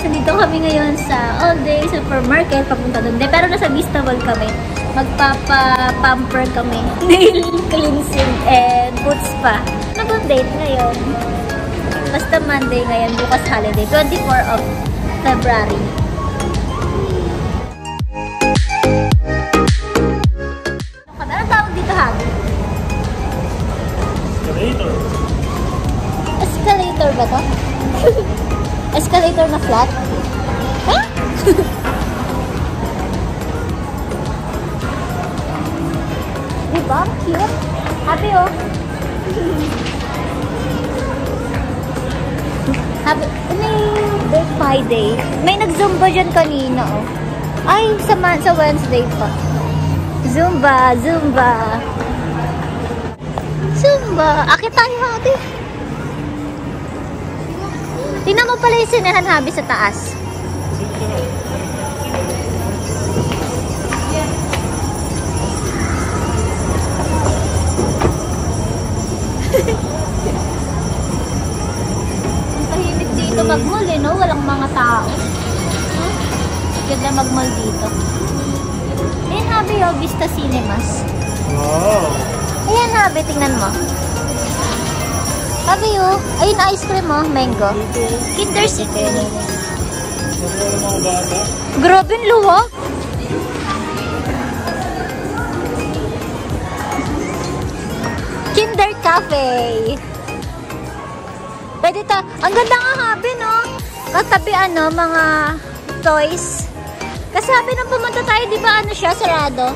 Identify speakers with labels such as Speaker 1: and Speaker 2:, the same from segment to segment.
Speaker 1: guys, nandito kami ngayon sa All Day Supermarket, papunta doon. Pero nasa Vista Mall kami. Magpapa-pamper kami. Nail cleansing and foot spa. Ano bang date ngayon? Basta Monday ngayon, bukas holiday. 24 of February. Ano tawag dito, Habi?
Speaker 2: Escalator.
Speaker 1: Escalator ba to? Escalator na flat? Ha? diba? Cute. Happy oh. Happy. May Birth My Day. May nag-zumba dyan kanina oh. Ay, sa, sa Wednesday pa. Zumba, Zumba. Zumba. Akit tayo, Habi. Tingnan mo pala yung sinahan habi sa taas. Ang tahimik dito mag-mall eh, no? Walang mga tao. Huh? Ganda mag-mall dito. Ayan habi oh, Vista Cinemas.
Speaker 2: Wow.
Speaker 1: Ayan habi, tingnan mo. Habi oh, ayun ice cream oh, mango. Kinder City. Grabe ang luwag. Kinder Cafe. Pwede ta. Ang ganda nga habi, no? Katabi ano, mga toys. Kasi habi nung pumunta tayo, di ba ano siya, sarado?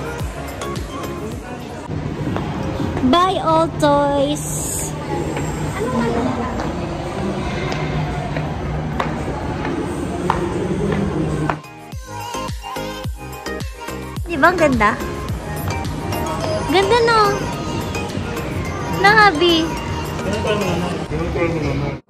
Speaker 1: Buy all toys. Ba ganda? Ganda no? Nahabi.
Speaker 2: Ano pa naman? Ano pa naman?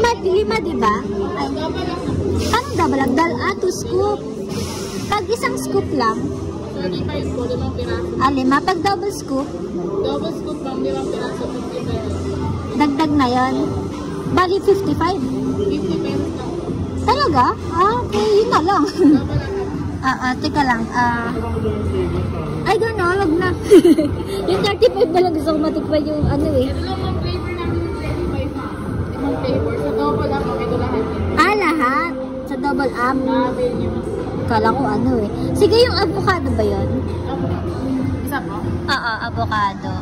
Speaker 1: Lima, lima di ba? Ay, double up? Dal, ah, two scoop. Pag isang scoop lang,
Speaker 3: 35 po, limang piraso.
Speaker 1: ah, lima. Pag double scoop,
Speaker 3: Double scoop lang, limang piraso, 50 pesos.
Speaker 1: dagdag na yon. Bali, 55.
Speaker 3: 50 pesos lang.
Speaker 1: Talaga? Ah, okay. Yun na lang. Ah, ah, teka lang. Ah, I don't know. Wag na. yung 35 na lang gusto ko matikman yung ano eh.
Speaker 3: Grabe niyo.
Speaker 1: Kala ko ano eh. Sige, yung avocado ba yun?
Speaker 3: Isa po?
Speaker 1: Oo, avocado.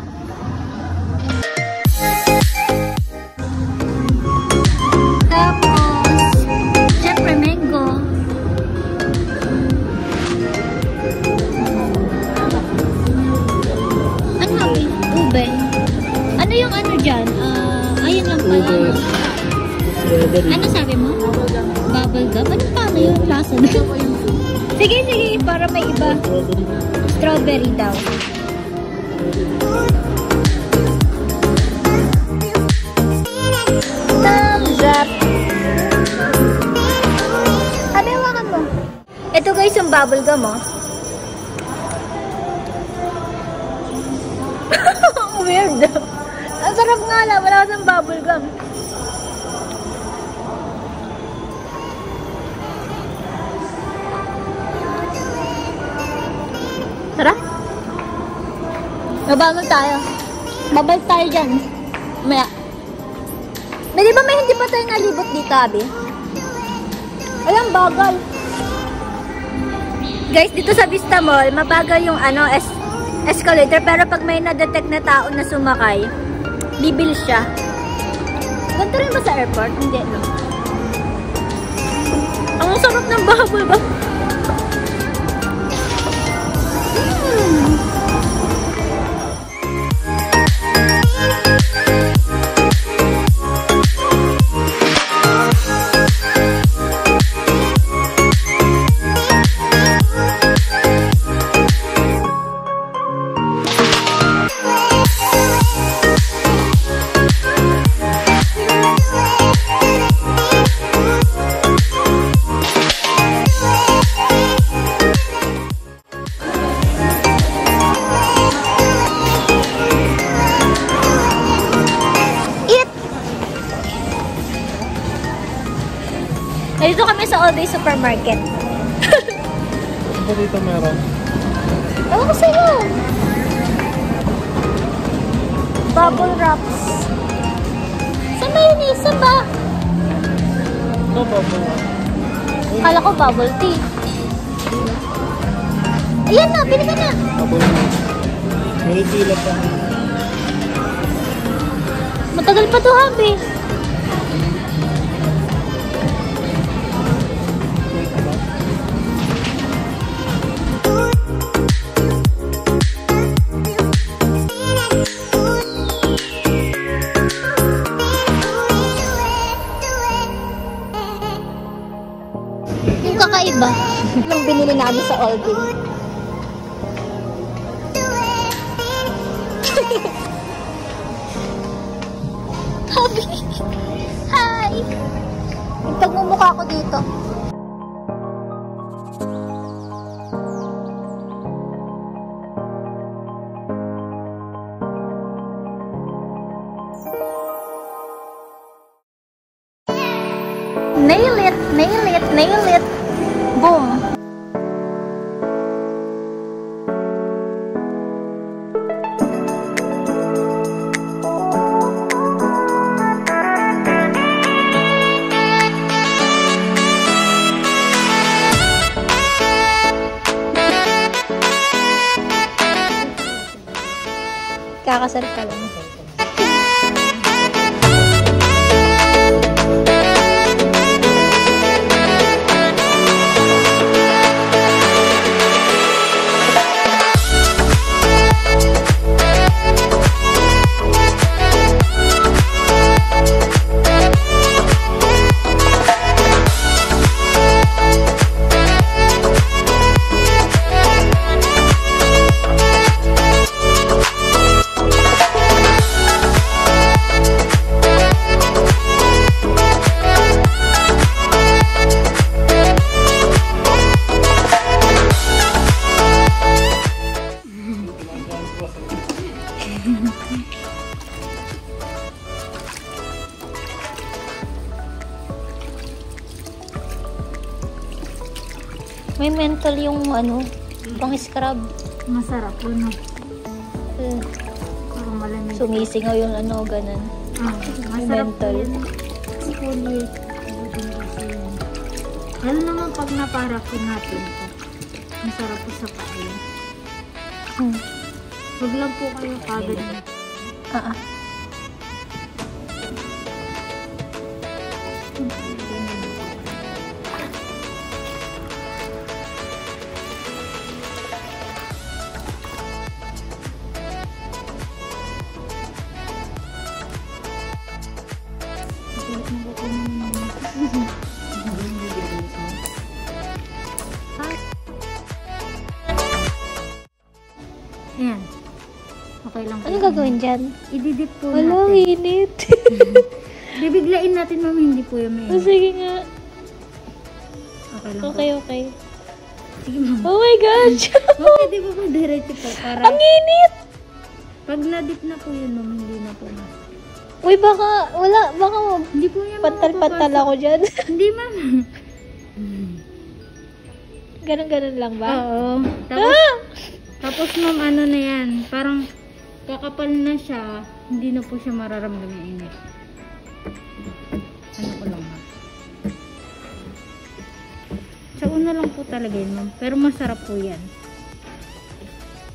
Speaker 1: Tapos, syempre mango. Ano? Ube. Ano yung ano dyan? Ah, ayun lang pala. Ano sabi mo? Bubble gum? Ano paano yung lasa na? sige, sige, para may iba.
Speaker 2: Strawberry.
Speaker 1: Daw. Thumbs up! Sabi, hawakan mo. Ito guys, yung bubble gum, oh. Weird. Ang sarap nga lang. Wala kasang bubble gum. Mabangon tayo. Babalik tayo dyan. Maya. May di ba may hindi pa tayo nalibot dito, Abi? Ayan, bagal. Guys, dito sa Vista Mall, mabagal yung ano, es escalator. Pero pag may na-detect na tao na sumakay, bibil siya. Ganito rin ba sa airport? Hindi, no? Ang sarap ng bubble ba? Mm. Supermarket.
Speaker 2: Ano ba dito meron?
Speaker 1: Ewan ko sa'yo. Bubble wraps. Saan ba yun? Isa ba?
Speaker 2: Ito ba po?
Speaker 1: Kala ko bubble tea. Ayan na, bili ka na.
Speaker 2: Bubble tea. May pila pa.
Speaker 1: Matagal pa to, Habi. Sa Alvin. Habi! Hi! Yung pagmumukha ko dito. Nail it! Nail it! Nail it! Boom! Scrub.
Speaker 3: Masarap po, no?
Speaker 1: Eh,
Speaker 3: Parang malamig.
Speaker 1: Sumisingaw yung ano, ganun.
Speaker 3: Ah, masarap po yun. Yun. Lalo naman pag naparapin natin to. Masarap po sa kain.
Speaker 1: Hmm.
Speaker 3: Huwag lang po kayo kagad.
Speaker 1: Ah, ah. Gagawin dyan?
Speaker 3: Ididip po
Speaker 1: Wala,
Speaker 3: natin.
Speaker 1: init.
Speaker 3: Bibiglain natin mami, hindi po yung may
Speaker 1: oh, sige nga.
Speaker 3: Okay lang po.
Speaker 1: Okay, okay.
Speaker 3: Sige ma'am.
Speaker 1: Oh my gosh!
Speaker 3: Okay, di ba po diretso po? Para
Speaker 1: Ang init!
Speaker 3: pag nadip na po yun ma'am, hindi na po mas.
Speaker 1: Uy, baka, wala, baka
Speaker 3: Hindi po yan
Speaker 1: patal-patal
Speaker 3: mapapasok.
Speaker 1: ako dyan.
Speaker 3: Hindi ma'am.
Speaker 1: Ganon-ganon lang ba?
Speaker 3: Oo. Tapos,
Speaker 1: Ah!
Speaker 3: tapos ma'am, ano na yan, parang kakapal na siya, hindi na po siya mararamdaman yung init. Ano ko lang ma'am. Sa una lang po talaga yun ma'am, pero masarap po yan.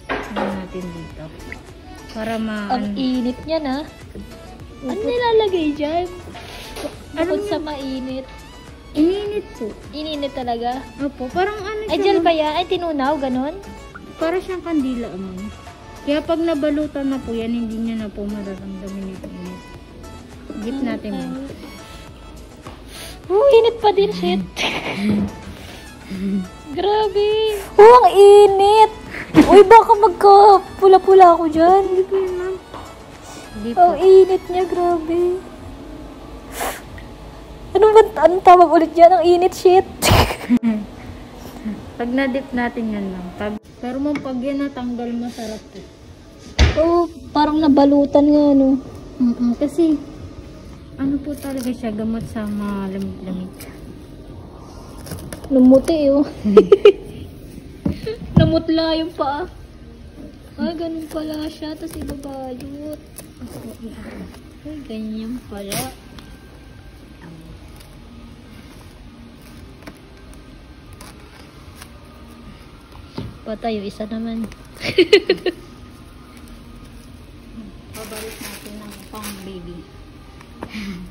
Speaker 3: Ano natin dito. Para ma...
Speaker 1: Ang
Speaker 3: ano-
Speaker 1: init niya na. Ano nilalagay dyan?
Speaker 3: Alam
Speaker 1: Bukod sa mainit.
Speaker 3: Ininit po.
Speaker 1: Ininit talaga.
Speaker 3: Opo, parang ano
Speaker 1: Ay,
Speaker 3: siya,
Speaker 1: gel
Speaker 3: ma'am.
Speaker 1: ba yan? Ay, tinunaw, ganon?
Speaker 3: Para siyang kandila ma'am. Kaya pag nabalutan na po yan, hindi niya na po mararamdaman yung init. Gip natin ma'am.
Speaker 1: Oh, init pa din, shit. Grabe. Oh, ang init. Uy, baka magka pula-pula ako dyan.
Speaker 3: Hindi po yun ma'am. Hindi po.
Speaker 1: Ang init niya, grabe. Ano ba, anong tawag ulit dyan? Ang init, shit.
Speaker 3: Pag na-dip natin yan ma'am. Pag, pero ma'am, pag yan natanggal, masarap po.
Speaker 1: oh, parang nabalutan nga, no.
Speaker 3: mm Kasi, ano po talaga siya, gamot sa mga lamig-lamig.
Speaker 1: Lumuti oh. Namutla yung paa. Ay, ganun pala siya. Tapos ibabayot. Ay, ganyan pala. Patay yung isa naman.
Speaker 3: Pabalik natin ng pang baby.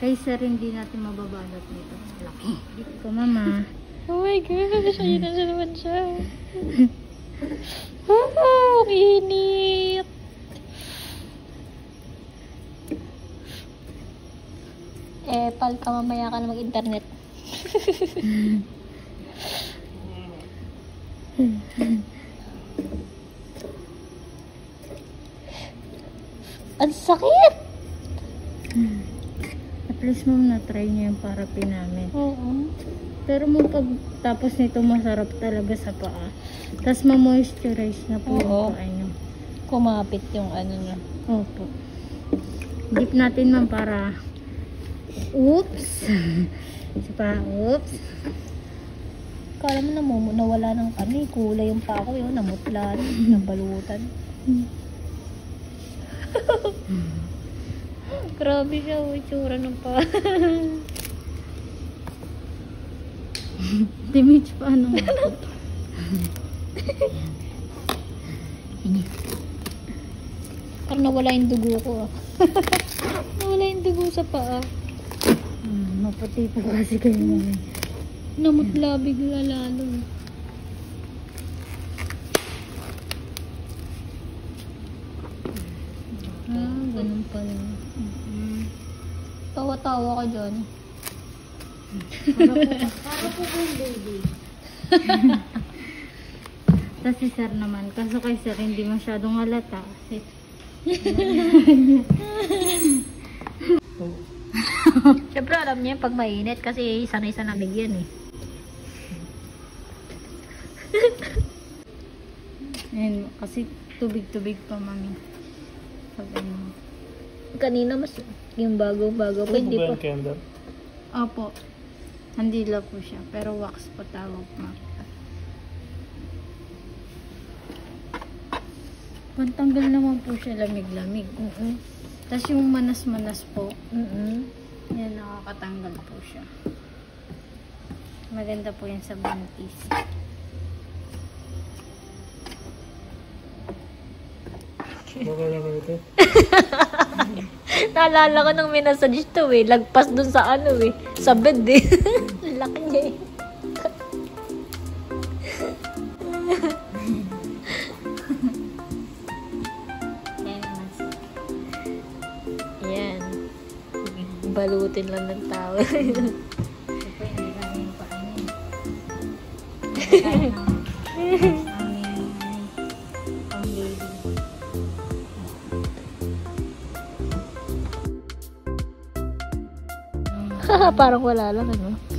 Speaker 3: Kaysa rin di natin mababalot nito. Laki. Dito ko mama.
Speaker 1: Oh my gosh, ayun na siya naman siya. Oh, ang init. Eh, pal ka mamaya ka na mag-internet. ang sakit!
Speaker 3: At least ma'am na-try niyo yung therapy namin.
Speaker 1: Oo.
Speaker 3: Pero mo pag tapos nito masarap talaga sa paa. Tapos ma-moisturize na po
Speaker 1: Oo.
Speaker 3: yung paa niyo.
Speaker 1: Kumapit yung ano niya.
Speaker 3: Opo. Dip natin ma'am para oops. sa paa, oops.
Speaker 1: Kala mo namumu, nawala ng ano eh, kulay yung paa ko yun, namutla, nabalutan. Grabe siya, oh, itsura ng paa.
Speaker 3: Damage pa ano.
Speaker 1: Parang nawala yung dugo ko ah. nawala yung dugo sa paa.
Speaker 3: Hmm, maputi po kasi kayo ma'am.
Speaker 1: Namutla bigla lalo. Ah, ganun pala. Tawa-tawa ka dyan.
Speaker 3: Para po yung baby. Tapos si sir naman, kaso kay sir hindi masyadong halata. Kasi
Speaker 2: Oh,
Speaker 1: Siyempre alam niya pag mainit kasi sanay sa lamig yan eh.
Speaker 3: Ayun, kasi tubig-tubig pa mami. Pag ano.
Speaker 1: Kanina mas yung bago-bago pa,
Speaker 2: ano
Speaker 1: hindi
Speaker 2: ba
Speaker 1: pa.
Speaker 2: yung candle?
Speaker 3: Opo. Handila po siya. Pero wax po tawag ma. Pantanggal naman po siya lamig-lamig.
Speaker 1: Mm-mm.
Speaker 3: Tapos yung manas-manas po,
Speaker 1: Mm-mm.
Speaker 3: yan nakakatanggal po siya. Maganda po yan sa buntis.
Speaker 1: Naalala ko nung minasage to eh. Lagpas dun sa ano eh. Sa bed eh. Laki niya eh.
Speaker 3: Yan naman siya.
Speaker 1: Yan. Balutin lang ng tao.
Speaker 3: Po hindi kami yung pakainin. Kahit
Speaker 1: Parang wala lang ano.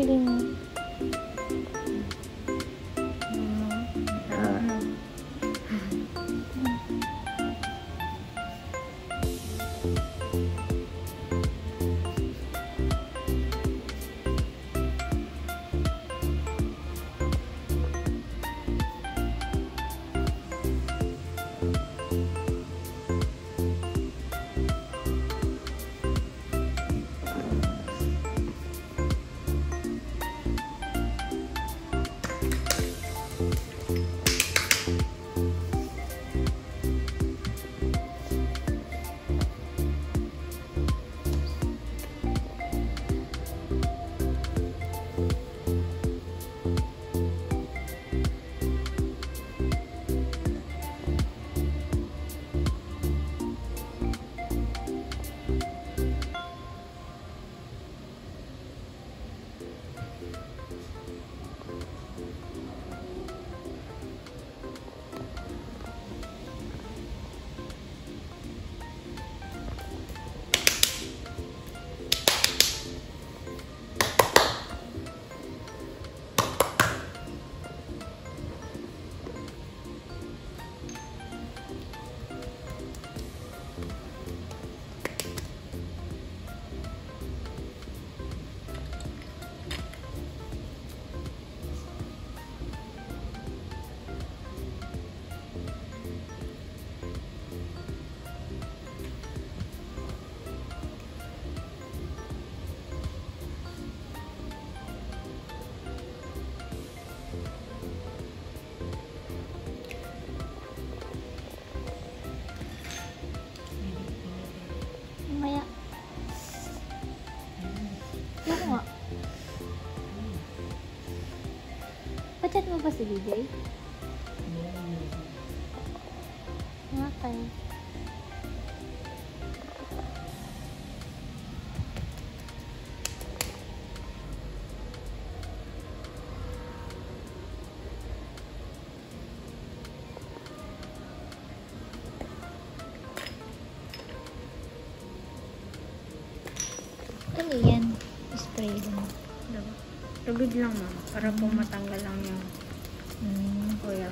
Speaker 1: Ang galing Kachat mo ba si DJ? Okay. Ano yan?
Speaker 3: Tubig lang ma'am. Para po matanggal lang yung
Speaker 1: Hmm.
Speaker 3: oil.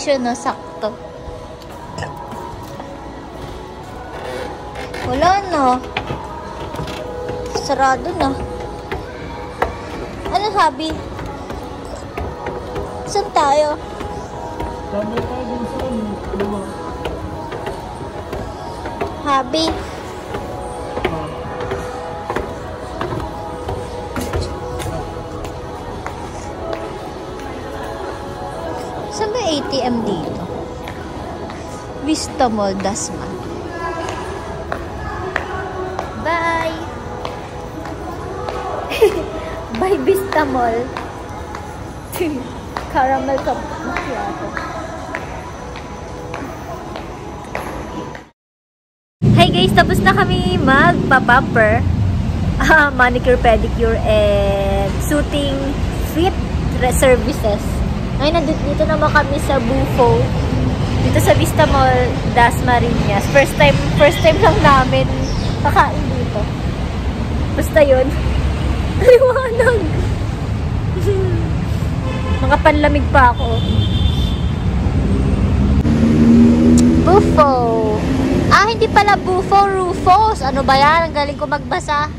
Speaker 1: Station, no? Sakto. Wala na. Sarado na. Ano sabi? Saan tayo?
Speaker 2: Tama tayo dun sa. Luma.
Speaker 1: Habi. Vista Mall, Dasma. Bye! Bye, Vista Mall. Caramel cup macchiato. Hey guys, tapos na kami magpa-pamper. Ah, manicure, pedicure, and suiting fit services. Ngayon, nandito dito naman kami sa Bufo. Dito sa Vista Mall, Dasmariñas. First time, first time lang namin kakain dito. Basta yun. Liwanag. Mga panlamig pa ako. Bufo. Ah, hindi pala Bufo, Rufos. Ano ba yan? Ang galing ko magbasa.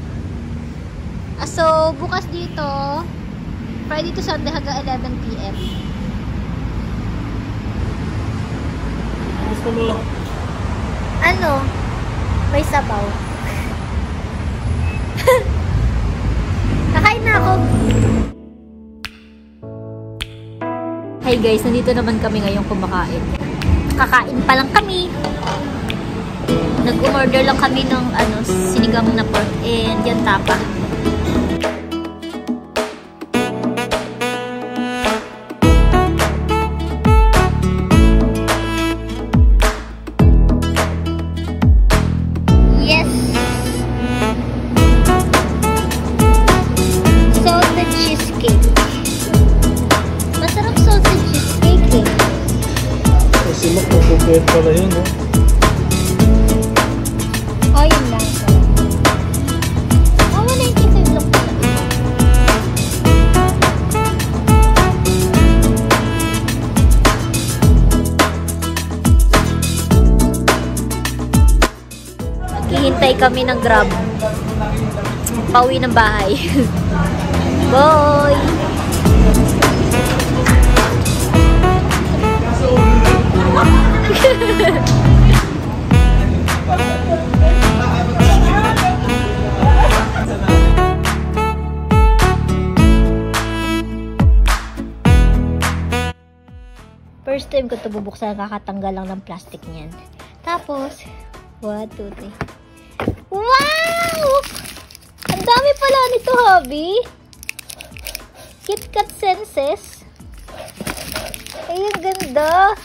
Speaker 1: Ah, so, bukas dito, Friday to Sunday hanggang 11
Speaker 2: Gusto mo?
Speaker 1: Ano? May sabaw. Kakain na ako. Hi guys, nandito naman kami ngayon kumakain. Kakain pa lang kami. Nag-order lang kami ng ano, sinigang na pork and yan tapa. Grab. Pauwi ng bahay. Boy! First time ko ito bubuksan, kakatanggal lang ng plastic niyan. Tapos, 1, 2, 3. Wow! Ang dami pala nito, hobby. KitKat Senses. Ay, ang ganda.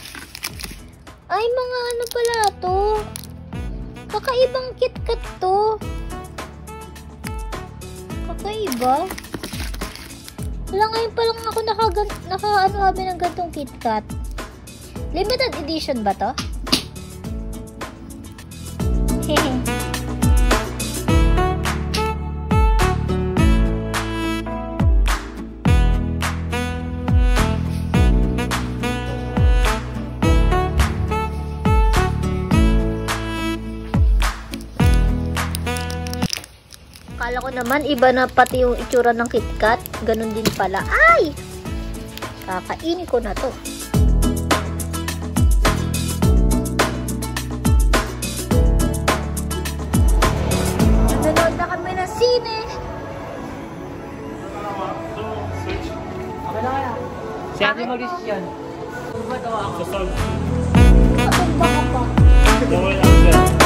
Speaker 1: Ay, mga ano pala to. Kakaibang KitKat to. Kakaiba. Wala ngayon pa lang ako naka, naka ano habi ng gantong KitKat. Limited edition ba to? Hehe. Kala ko naman, iba na pati yung itsura ng KitKat. Ganon din pala. Ay! Kakainin ko na to. Nanonood na kami ng sine.
Speaker 4: Si Ate Maurice yan.
Speaker 2: Sa salt.
Speaker 1: Katumba ka pa.
Speaker 2: Bawal ang